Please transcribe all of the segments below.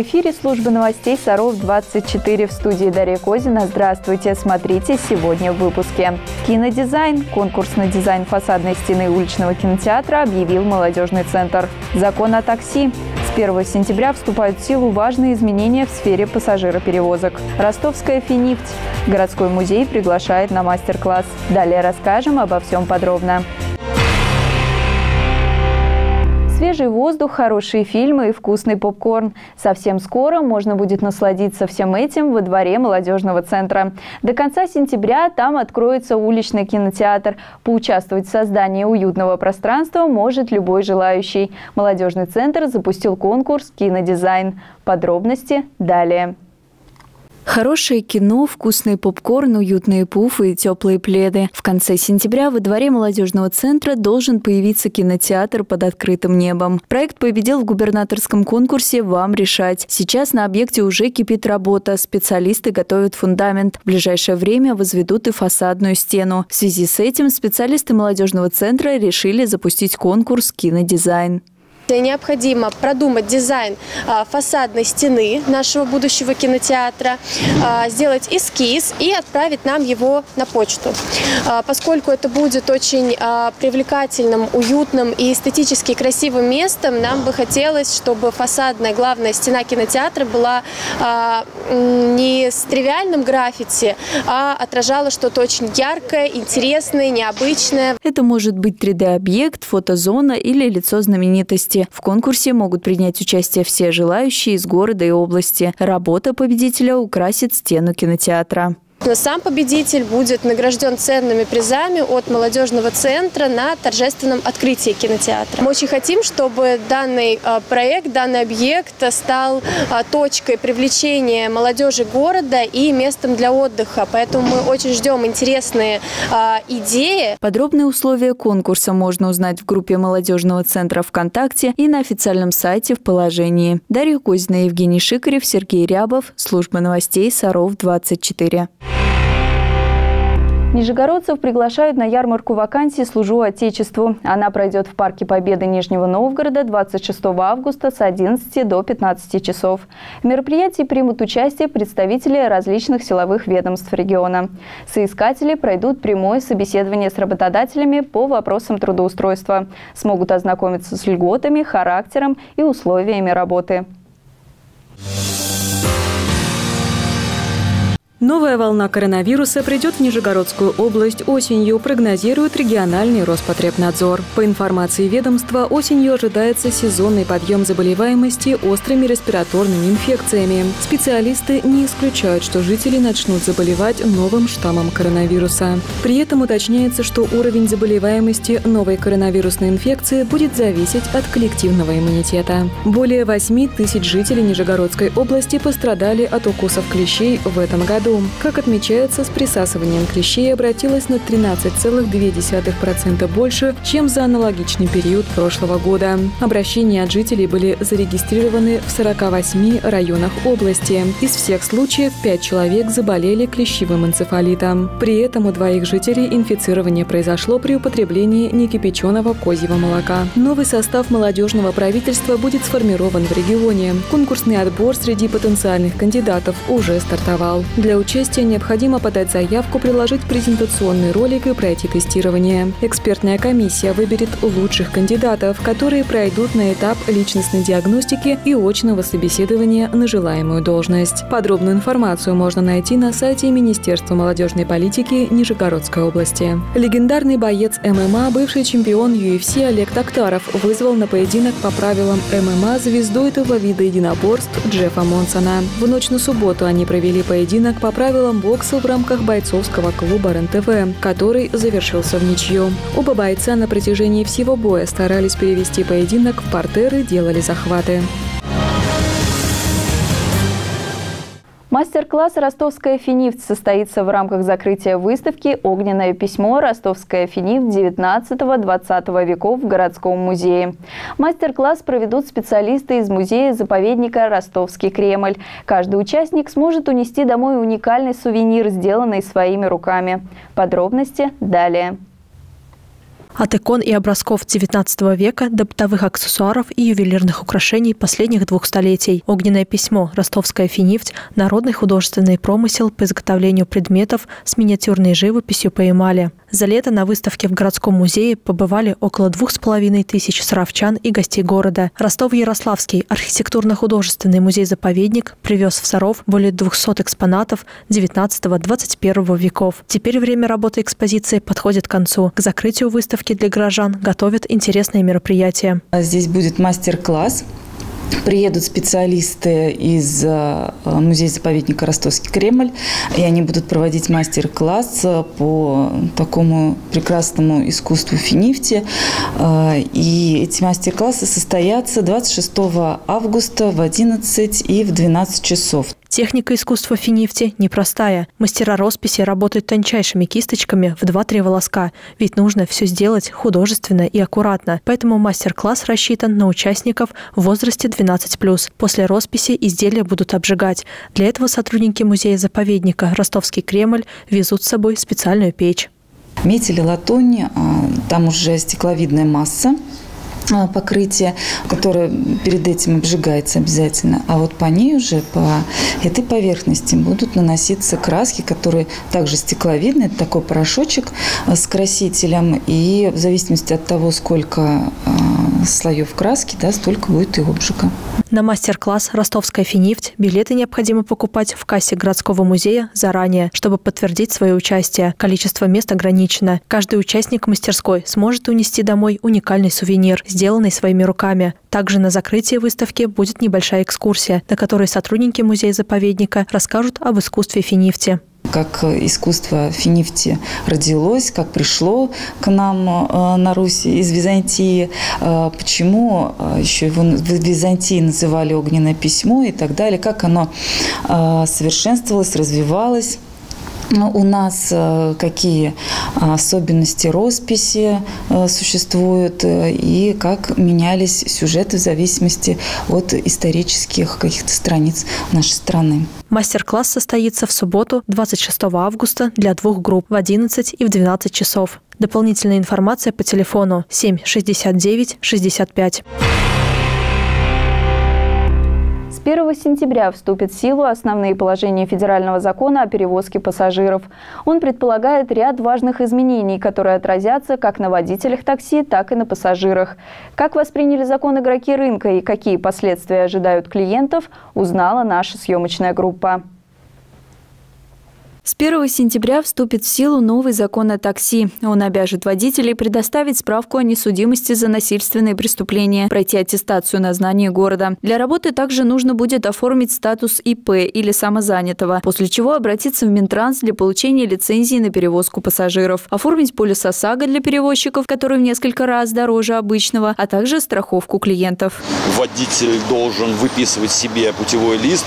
В эфире служба новостей Саров-24 в студии Дарья Козина. Здравствуйте, смотрите сегодня в выпуске. Кинодизайн. Конкурс на дизайн фасадной стены уличного кинотеатра объявил молодежный центр. Закон о такси. С 1 сентября вступают в силу важные изменения в сфере пассажироперевозок. Ростовская «Финифть». Городской музей приглашает на мастер-класс. Далее расскажем обо всем подробно. Свежий воздух, хорошие фильмы и вкусный попкорн. Совсем скоро можно будет насладиться всем этим во дворе молодежного центра. До конца сентября там откроется уличный кинотеатр. Поучаствовать в создании уютного пространства может любой желающий. Молодежный центр запустил конкурс «Кинодизайн». Подробности далее. Хорошее кино, вкусный попкорн, уютные пуфы и теплые пледы. В конце сентября во дворе молодежного центра должен появиться кинотеатр под открытым небом. Проект победил в губернаторском конкурсе «Вам решать». Сейчас на объекте уже кипит работа. Специалисты готовят фундамент. В ближайшее время возведут и фасадную стену. В связи с этим специалисты молодежного центра решили запустить конкурс «Кинодизайн». Необходимо продумать дизайн а, фасадной стены нашего будущего кинотеатра, а, сделать эскиз и отправить нам его на почту. А, поскольку это будет очень привлекательным, уютным и эстетически красивым местом, нам бы хотелось, чтобы фасадная главная стена кинотеатра была не с тривиальным граффити, а отражала что-то очень яркое, интересное, необычное. Это может быть 3D-объект, фотозона или лицо знаменитости области. В конкурсе могут принять участие все желающие из города и области. Работа победителя украсит стену кинотеатра. Сам победитель будет награжден ценными призами от молодежного центра на торжественном открытии кинотеатра. Мы очень хотим, чтобы данный а, проект, данный объект стал а, точкой привлечения молодежи города и местом для отдыха. Поэтому мы очень ждем интересные а, идеи. Подробные условия конкурса можно узнать в группе молодежного центра ВКонтакте и на официальном сайте в положении. Дарья Козина, Евгений Шикарев, Сергей Рябов. Служба новостей Саров 24. Нижегородцев приглашают на ярмарку вакансий «Служу Отечеству». Она пройдет в Парке Победы Нижнего Новгорода 26 августа с 11 до 15 часов. В мероприятии примут участие представители различных силовых ведомств региона. Соискатели пройдут прямое собеседование с работодателями по вопросам трудоустройства. Смогут ознакомиться с льготами, характером и условиями работы. Новая волна коронавируса придет в Нижегородскую область осенью, прогнозирует региональный Роспотребнадзор. По информации ведомства, осенью ожидается сезонный подъем заболеваемости острыми респираторными инфекциями. Специалисты не исключают, что жители начнут заболевать новым штаммом коронавируса. При этом уточняется, что уровень заболеваемости новой коронавирусной инфекции будет зависеть от коллективного иммунитета. Более 8 тысяч жителей Нижегородской области пострадали от укусов клещей в этом году году. Как отмечается, с присасыванием клещей обратилось на 13,2% больше, чем за аналогичный период прошлого года. Обращения от жителей были зарегистрированы в 48 районах области. Из всех случаев 5 человек заболели клещевым энцефалитом. При этом у двоих жителей инфицирование произошло при употреблении некипяченого козьего молока. Новый состав молодежного правительства будет сформирован в регионе. Конкурсный отбор среди потенциальных кандидатов уже стартовал. Для участия необходимо подать заявку, приложить презентационный ролик и пройти тестирование. Экспертная комиссия выберет лучших кандидатов, которые пройдут на этап личностной диагностики и очного собеседования на желаемую должность. Подробную информацию можно найти на сайте Министерства молодежной политики Нижегородской области. Легендарный боец ММА, бывший чемпион UFC Олег Токтаров вызвал на поединок по правилам ММА звезду этого вида единоборств Джеффа Монсона. В ночь на субботу они провели поединок по правилам бокса в рамках бойцовского клуба РНТВ, который завершился в ничью. Оба бойца на протяжении всего боя старались перевести поединок в портер и делали захваты. Мастер-класс «Ростовская финифт» состоится в рамках закрытия выставки «Огненное письмо. Ростовская финифт 19-20 веков» в городском музее. Мастер-класс проведут специалисты из музея-заповедника «Ростовский Кремль». Каждый участник сможет унести домой уникальный сувенир, сделанный своими руками. Подробности далее. От икон и образков XIX века до бытовых аксессуаров и ювелирных украшений последних двух столетий. Огненное письмо, ростовская финифть, народный художественный промысел по изготовлению предметов с миниатюрной живописью по эмали. За лето на выставке в городском музее побывали около двух с половиной тысяч саровчан и гостей города. Ростов-Ярославский архитектурно-художественный музей-заповедник привез в Саров более 200 экспонатов 19-21 веков. Теперь время работы экспозиции подходит к концу. К закрытию выставки для горожан готовят интересные мероприятия. Здесь будет мастер-класс Приедут специалисты из э, музея-заповедника Ростовский Кремль, и они будут проводить мастер-класс э, по такому прекрасному искусству финифти. Э, и эти мастер-классы состоятся 26 августа в 11 и в 12 часов. Техника искусства финифти непростая. Мастера росписи работают тончайшими кисточками в 2-3 волоска, ведь нужно все сделать художественно и аккуратно. Поэтому мастер-класс рассчитан на участников в возрасте 12+. После росписи изделия будут обжигать. Для этого сотрудники музея-заповедника Ростовский Кремль везут с собой специальную печь. Медь или латунь, а, там уже стекловидная масса, покрытие, которое перед этим обжигается обязательно. А вот по ней уже, по этой поверхности будут наноситься краски, которые также стекловидные. Это такой порошочек а, с красителем. И в зависимости от того, сколько а, слоев краски, да, столько будет и обжига. На мастер-класс «Ростовская финифть» билеты необходимо покупать в кассе городского музея заранее, чтобы подтвердить свое участие. Количество мест ограничено. Каждый участник мастерской сможет унести домой уникальный сувенир, сделанный своими руками. Также на закрытии выставки будет небольшая экскурсия, на которой сотрудники музея-заповедника расскажут об искусстве финифти как искусство финифти родилось, как пришло к нам э, на Руси из Византии, э, почему э, еще его в Византии называли огненное письмо и так далее, как оно совершенствовалось, развивалось. У нас какие особенности росписи существуют и как менялись сюжеты в зависимости от исторических каких-то страниц нашей страны. Мастер-класс состоится в субботу, 26 августа, для двух групп в 11 и в 12 часов. Дополнительная информация по телефону 7 69 65. С 1 сентября вступят в силу основные положения федерального закона о перевозке пассажиров. Он предполагает ряд важных изменений, которые отразятся как на водителях такси, так и на пассажирах. Как восприняли закон игроки рынка и какие последствия ожидают клиентов, узнала наша съемочная группа. С 1 сентября вступит в силу новый закон о такси. Он обяжет водителей предоставить справку о несудимости за насильственные преступления, пройти аттестацию на знание города. Для работы также нужно будет оформить статус ИП или самозанятого, после чего обратиться в Минтранс для получения лицензии на перевозку пассажиров, оформить полис ОСАГО для перевозчиков, который в несколько раз дороже обычного, а также страховку клиентов. Водитель должен выписывать себе путевой лист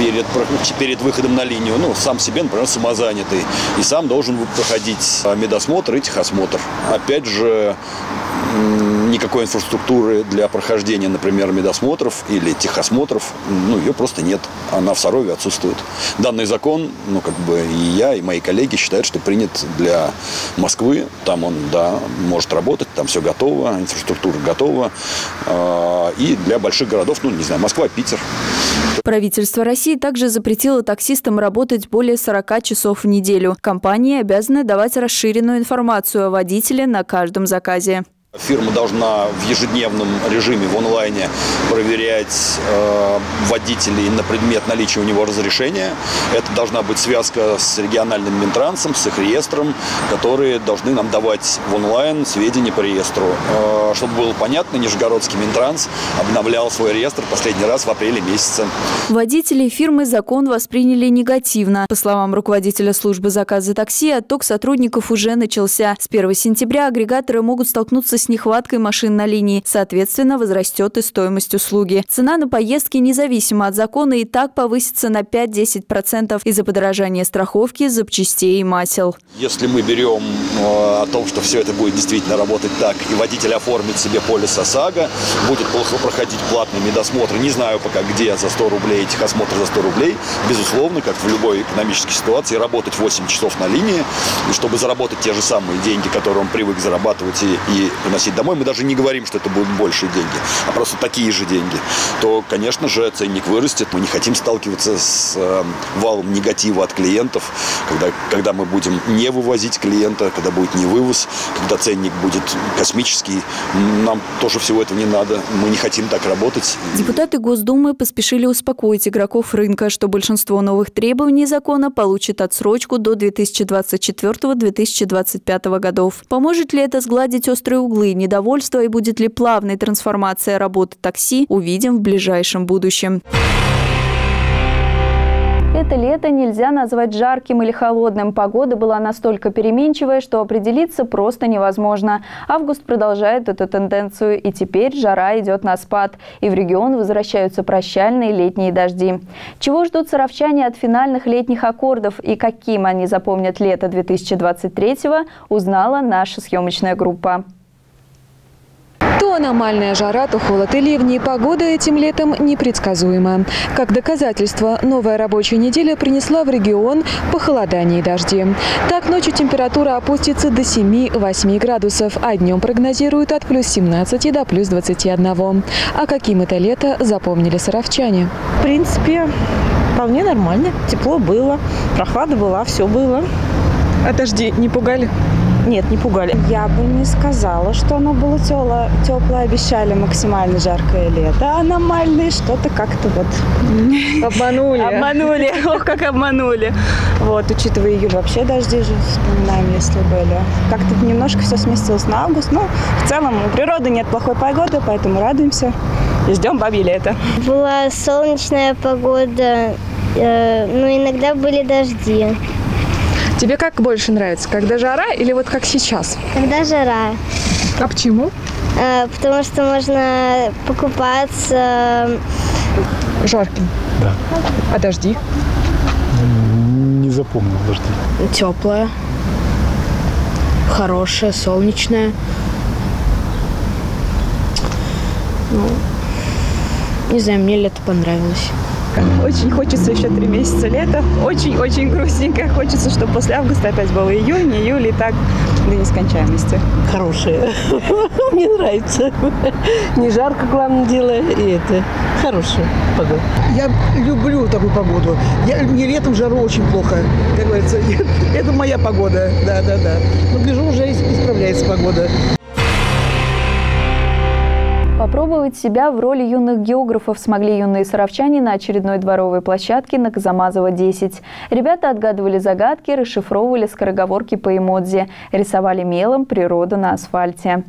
перед, перед выходом на линию, ну, сам себе, например, самозанятый, и сам должен проходить медосмотр и техосмотр. Опять же, никакой инфраструктуры для прохождения, например, медосмотров или техосмотров, ну, ее просто нет. Она в Сарове отсутствует. Данный закон, ну, как бы и я, и мои коллеги считают, что принят для Москвы. Там он, да, может работать, там все готово, инфраструктура готова. А, и для больших городов, ну, не знаю, Москва, Питер. Правительство России также запретило таксистам работать более 40 часов в неделю. Компании обязаны давать расширенную информацию о водителе на каждом заказе. Фирма должна в ежедневном режиме в онлайне проверять э, водителей на предмет наличия у него разрешения. Это должна быть связка с региональным Минтрансом, с их реестром, которые должны нам давать в онлайн сведения по реестру. Э, чтобы было понятно, Нижегородский Минтранс обновлял свой реестр последний раз в апреле месяце. Водители фирмы закон восприняли негативно. По словам руководителя службы заказа такси, отток сотрудников уже начался. С 1 сентября агрегаторы могут столкнуться с нехваткой машин на линии. Соответственно, возрастет и стоимость услуги. Цена на поездки, независимо от закона, и так повысится на 5-10% из-за подорожания страховки, запчастей и масел. Если мы берем э, о том, что все это будет действительно работать так, и водитель оформит себе полис ОСАГО, будет плохо проходить платный медосмотр, не знаю пока где за 100 рублей, техосмотр за 100 рублей, безусловно, как в любой экономической ситуации, работать 8 часов на линии, и чтобы заработать те же самые деньги, которые он привык зарабатывать и, и приносить домой, мы даже не говорим, что это будут большие деньги, а просто такие же деньги, то, конечно же, ценник вырастет. Мы не хотим сталкиваться с э, валом негатива от клиентов, когда, когда мы будем не вывозить клиента, когда будет не вывоз, когда ценник будет космический. Нам тоже всего этого не надо. Мы не хотим так работать. Депутаты Госдумы поспешили успокоить игроков рынка, что большинство новых требований закона получит отсрочку до 2024-2025 годов. Поможет ли это сгладить острые углы недовольства и будет ли плавной трансформация работы такси, увидим в ближайшем будущем. Это лето нельзя назвать жарким или холодным. Погода была настолько переменчивая, что определиться просто невозможно. Август продолжает эту тенденцию, и теперь жара идет на спад. И в регион возвращаются прощальные летние дожди. Чего ждут саровчане от финальных летних аккордов и каким они запомнят лето 2023-го, узнала наша съемочная группа. То аномальная жара, то холод и ливни. Погода этим летом непредсказуема. Как доказательство, новая рабочая неделя принесла в регион похолодание и дожди. Так, ночью температура опустится до 7-8 градусов, а днем прогнозируют от плюс 17 до плюс 21. А каким это лето запомнили саровчане? В принципе, вполне нормально. Тепло было, прохлада была, все было. А дожди не пугали? Нет, не пугали. Я бы не сказала, что оно было теплое. Теплое обещали максимально жаркое лето. А аномальное что-то как-то вот... Обманули. Обманули. Ох, как обманули. Вот, учитывая июль, вообще дожди же вспоминаем, если были. Как-то немножко все сместилось на август. Но в целом у природы нет плохой погоды, поэтому радуемся и ждем бабье лето. Была солнечная погода, э, но иногда были дожди. Тебе как больше нравится, когда жара или вот как сейчас? Когда жара. А почему? Э, потому что можно покупаться. Жарким? Да. А дожди? Не запомнил дожди. Теплая, хорошая, солнечная. Ну, не знаю, мне лето понравилось. Очень хочется еще три месяца лета. Очень-очень грустненько. Хочется, чтобы после августа опять был июнь, июль и так до нескончаемости. Хорошая. Мне нравится. Не жарко, главное дело, и это хорошая погода. Я люблю такую погоду. Я, мне летом жару очень плохо. Как говорится, это моя погода. Да, да, да. Но гляжу, уже исправляется погода. Попробовать себя в роли юных географов смогли юные саровчане на очередной дворовой площадке на Казамазово-10. Ребята отгадывали загадки, расшифровывали скороговорки по эмодзи, рисовали мелом природу на асфальте.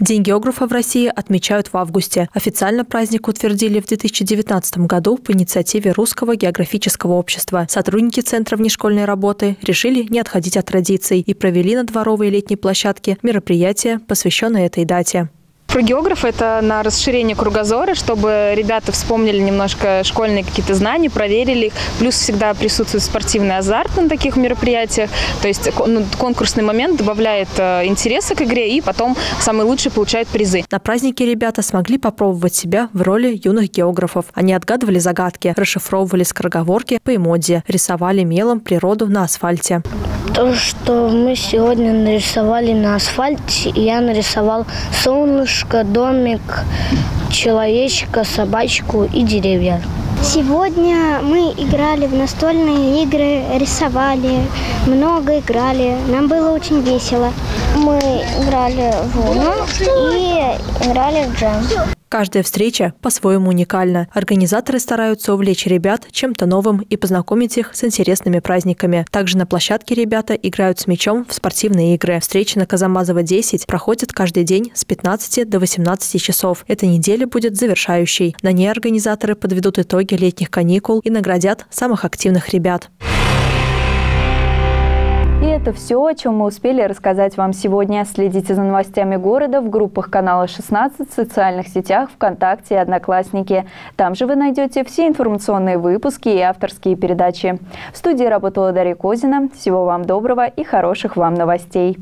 День географа в России отмечают в августе. Официально праздник утвердили в 2019 году по инициативе Русского географического общества. Сотрудники Центра внешкольной работы решили не отходить от традиций и провели на дворовой летней площадке мероприятие, посвященное этой дате. Про географ это на расширение кругозора, чтобы ребята вспомнили немножко школьные какие-то знания, проверили их. Плюс всегда присутствует спортивный азарт на таких мероприятиях. То есть ну, конкурсный момент добавляет э, интереса к игре, и потом самый лучший получает призы. На празднике ребята смогли попробовать себя в роли юных географов. Они отгадывали загадки, расшифровывали скороговорки по эмодзи, рисовали мелом природу на асфальте. То, что мы сегодня нарисовали на асфальте, я нарисовал солнышко, домик, человечка, собачку и деревья. Сегодня мы играли в настольные игры, рисовали, много играли. Нам было очень весело. Мы играли в Уно и играли в джем. Каждая встреча по-своему уникальна. Организаторы стараются увлечь ребят чем-то новым и познакомить их с интересными праздниками. Также на площадке ребята играют с мячом в спортивные игры. Встречи на Казамазово 10 проходят каждый день с 15 до 18 часов. Эта неделя будет завершающей. На ней организаторы подведут итоги летних каникул и наградят самых активных ребят. И это все, о чем мы успели рассказать вам сегодня. Следите за новостями города в группах канала 16, в социальных сетях, ВКонтакте и Одноклассники. Там же вы найдете все информационные выпуски и авторские передачи. В студии работала Дарья Козина. Всего вам доброго и хороших вам новостей.